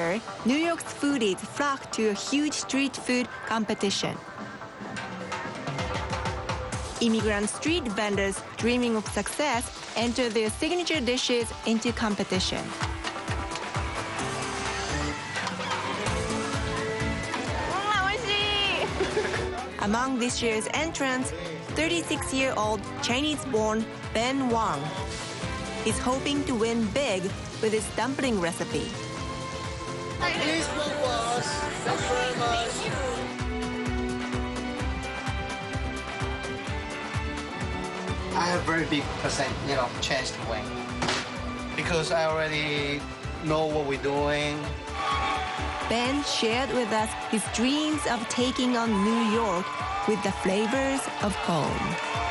year, New York's foodies flock to a huge street food competition. Immigrant street vendors dreaming of success enter their signature dishes into competition. Mm, Among this year's entrants, 36-year-old Chinese-born Ben Wang is hoping to win big with his dumpling recipe. Please very much. I have very big percent, you know, chance to win. Because I already know what we're doing. Ben shared with us his dreams of taking on New York with the flavors of home.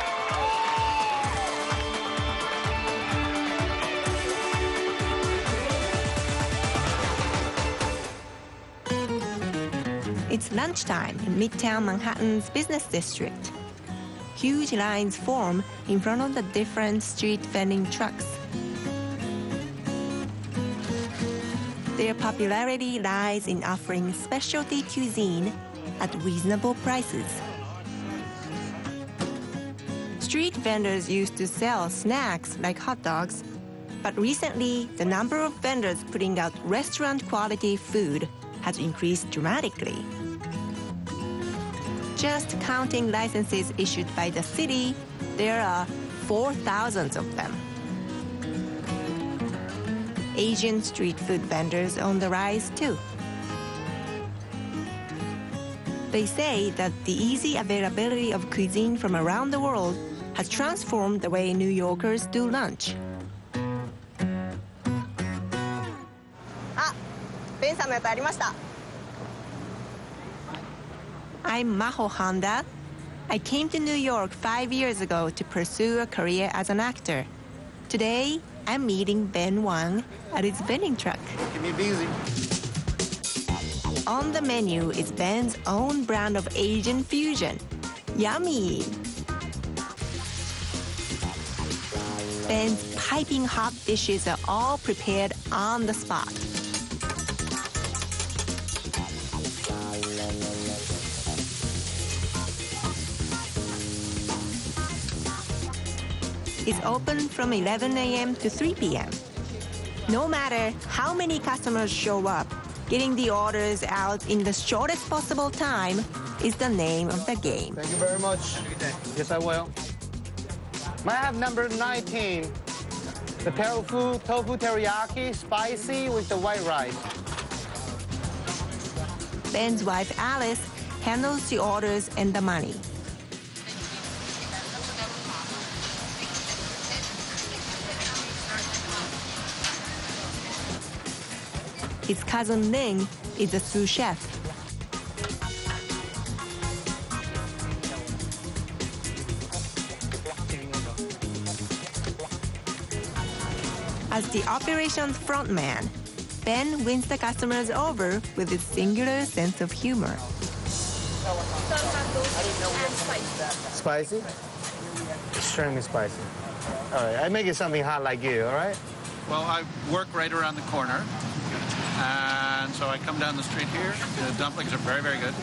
It's lunchtime in Midtown Manhattan's business district. Huge lines form in front of the different street vending trucks. Their popularity lies in offering specialty cuisine at reasonable prices. Street vendors used to sell snacks like hot dogs, but recently the number of vendors putting out restaurant quality food has increased dramatically. Just counting licenses issued by the city, there are 4,000 of them. Asian street food vendors on the rise too. They say that the easy availability of cuisine from around the world has transformed the way New Yorkers do lunch. ベンさんのやつありました。 I'm Maho Honda. I came to New York five years ago to pursue a career as an actor. Today, I'm meeting Ben Wang at his vending truck. Keep me busy. On the menu is Ben's own brand of Asian fusion. Yummy! Ben's piping hot dishes are all prepared on the spot. It's open from 11 a.m. to 3 p.m. No matter how many customers show up, getting the orders out in the shortest possible time is the name of the game. Thank you very much. Yes, I will. May I have number 19? The tofu, tofu teriyaki, spicy with the white rice. Ben's wife Alice handles the orders and the money. His cousin Ning is a sous chef. As the operations frontman, Ben wins the customers over with his singular sense of humor. Spicy? Extremely spicy. All right, I make it something hot like you, all right? Well, I work right around the corner, and so I come down the street here. The dumplings are very, very good,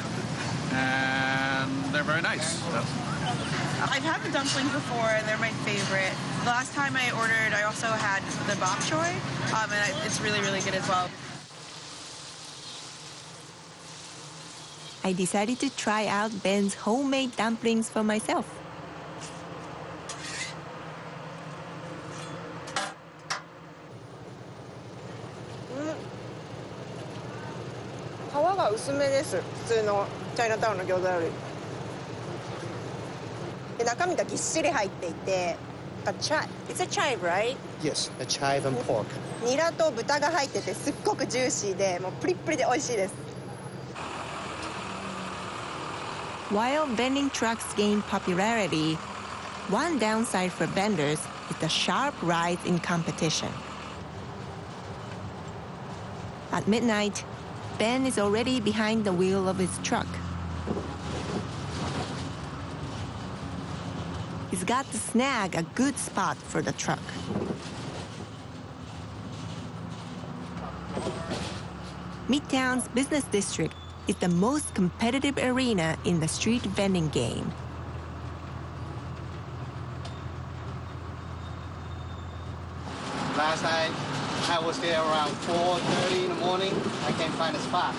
and they're very nice. So, I've had the dumplings before, and they're my favorite. The last time I ordered, I also had the bok choy, um, and I- it's really, really good as well. I decided to try out Ben's homemade dumplings for myself. が薄めです。普通のチャイナタウンの餃子より。で中身がぎっしり入っていて、なんかチャイ It's a chive, right? Yes, a chive and pork. ニラと豚が入っててすっごくジューシーで、もうプリップリで美味しいです。While vending trucks gain popularity, one downside for vendors is the sharp rise in competition. At midnight, Ben is already behind the wheel of his truck. He's got to snag a good spot for the truck. Midtown's business district is the most competitive arena in the street vending game. Last night, I was there around 4.30 in the morning. I can't find a spot.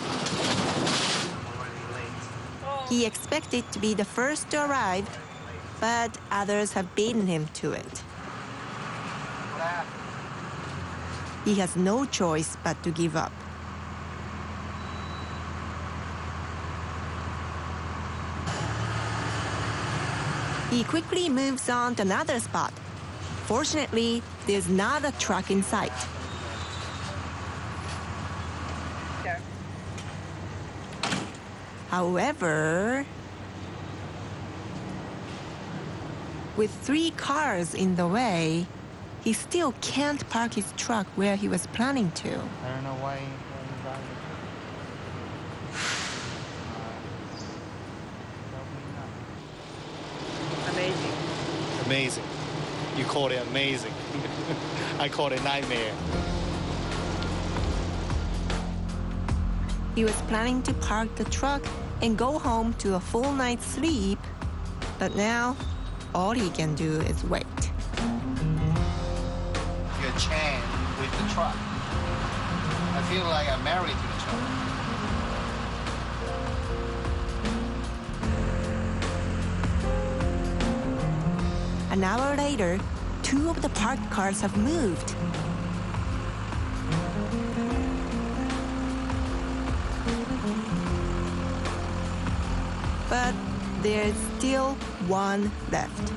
He expected to be the first to arrive, but others have beaten him to it. He has no choice but to give up. He quickly moves on to another spot. Fortunately, there's not a truck in sight. However, with three cars in the way, he still can't park his truck where he was planning to. I don't know why. Amazing. Amazing. You called it amazing. I called it nightmare. He was planning to park the truck and go home to a full night's sleep, but now all he can do is wait. Your chain with the truck. I feel like I'm married to the truck. An hour later, two of the parked cars have moved. But there's still one left.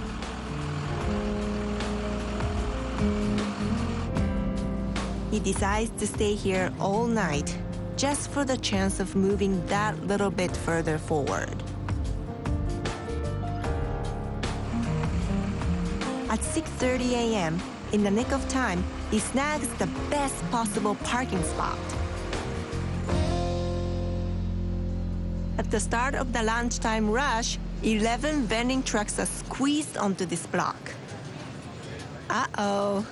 He decides to stay here all night just for the chance of moving that little bit further forward. At 6:30 a.m., in the nick of time, he snags the best possible parking spot. At the start of the lunchtime rush, 11 vending trucks are squeezed onto this block. Uh-oh.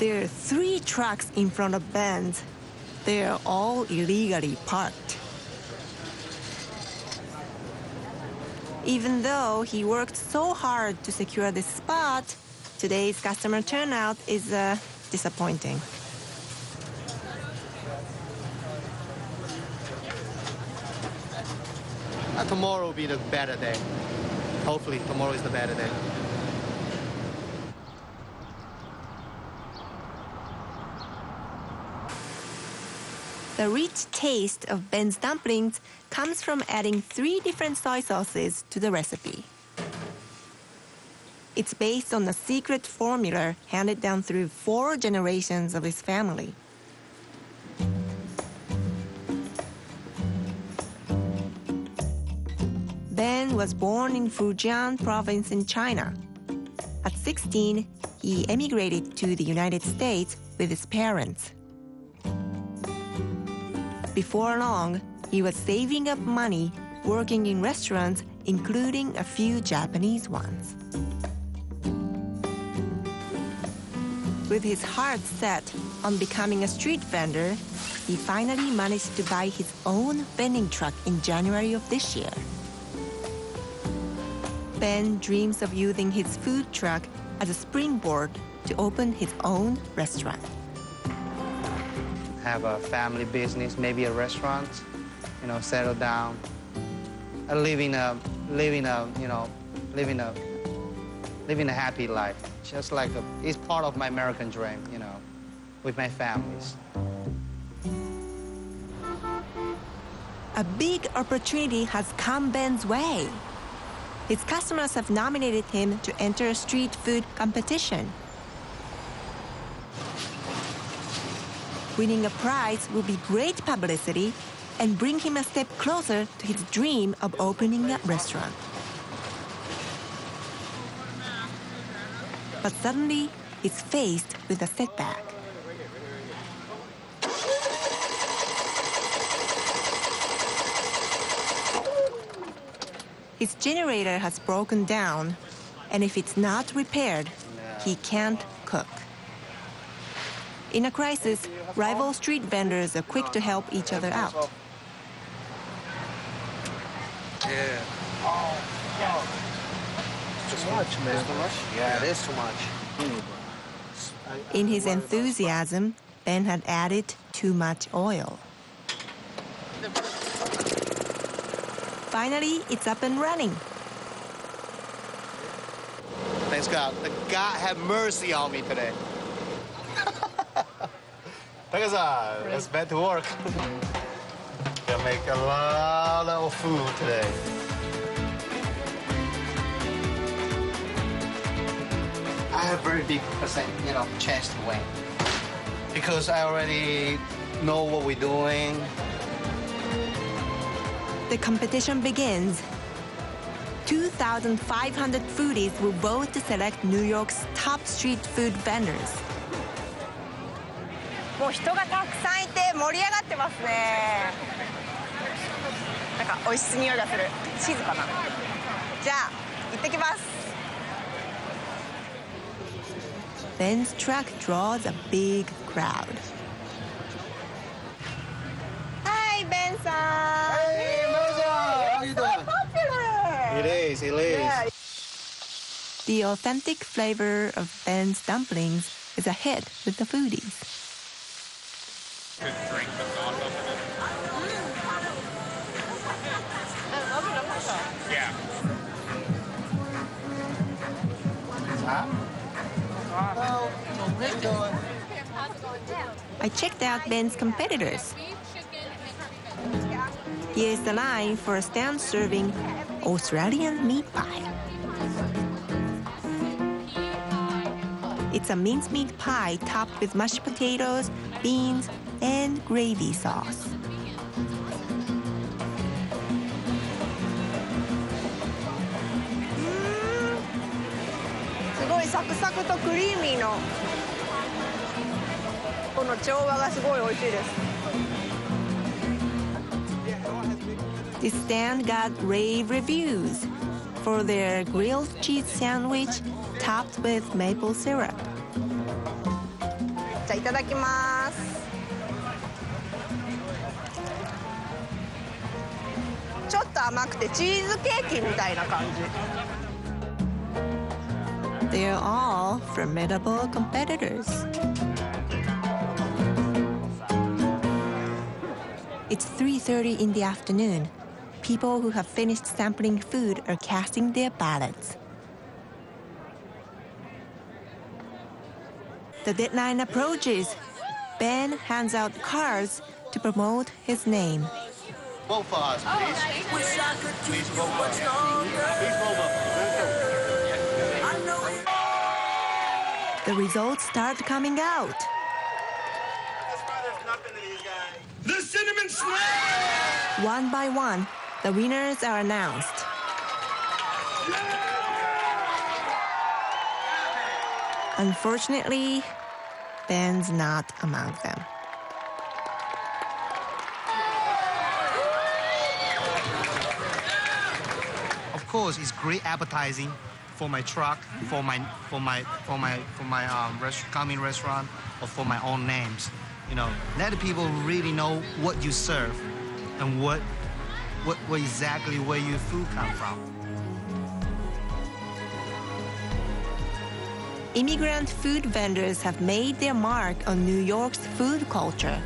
There are three trucks in front of Ben's. They are all illegally parked. Even though he worked so hard to secure this spot, today's customer turnout is uh, disappointing. Uh, tomorrow will be the better day. Hopefully, tomorrow is the better day. The rich taste of Ben's dumplings comes from adding three different soy sauces to the recipe. It's based on a secret formula handed down through four generations of his family. Ben was born in Fujian province in China. At 16, he emigrated to the United States with his parents. Before long, he was saving up money, working in restaurants, including a few Japanese ones. With his heart set on becoming a street vendor, he finally managed to buy his own vending truck in January of this year. Ben dreams of using his food truck as a springboard to open his own restaurant. Have a family business, maybe a restaurant, you know, settle down. Living a, living a, you know, living a, living a happy life. Just like a, it's part of my American dream, you know, with my families. A big opportunity has come Ben's way. His customers have nominated him to enter a street food competition. Winning a prize will be great publicity and bring him a step closer to his dream of opening a restaurant. But suddenly, he's faced with a setback. His generator has broken down, and if it's not repaired, he can't cook. In a crisis, rival street vendors are quick to help each other out. Yeah. Too much, man. Too much? Yeah, it is too much. In his enthusiasm, Ben had added too much oil. Finally, it's up and running. Thanks God. The God have mercy on me today. Taka-san, let's back to work. Gonna make a lot of food today. I have very big percent, you know, chance to win. Because I already know what we're doing The competition begins. 2,500 foodies will vote to select New York's top street food vendors. もう人がたくさんいて盛り上がってますねなんか美味しい匂いがするチーズかなじゃあ行ってきます Ben's truck draws a big crowd. Hi Ben さん It is, it is. Yeah. The authentic flavor of Ben's dumplings is a hit with the foodies. I checked out Ben's competitors. Here's the line for a stand serving Australian meat pie. It's a mincemeat pie topped with mashed potatoes, beans, and gravy sauce. Mm. すごいサクサクとクリーミーのこの調和がすごい美味しいです This stand got rave reviews for their grilled cheese sandwich topped with maple syrup. じゃあいただきますちょっと甘くてチーズケーキみたいな感じ They're all formidable competitors. It's 3:30 in the afternoon. People who have finished sampling food are casting their ballots. The deadline approaches. Ben hands out cards to promote his name. Vote for us, please. Please vote for us. Please vote for us. The results start coming out. The Cinnamon Snail! One by one, the winners are announced. Unfortunately, Ben's not among them. Of course, it's great advertising for my truck, for my for my for my for my um, rest- coming restaurant, or for my own names. You know, let the people really know what you serve and what what, what exactly where your food come from. Immigrant food vendors have made their mark on New York's food culture.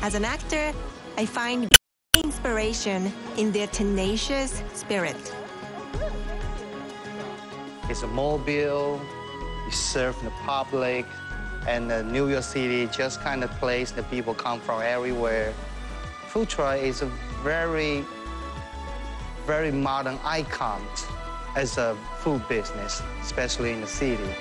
As an actor, I find inspiration in their tenacious spirit. It's a mobile, you serve in the public, and uh, New York City just kind of place that people come from everywhere. Food is a very, very modern icon as a food business, especially in the city.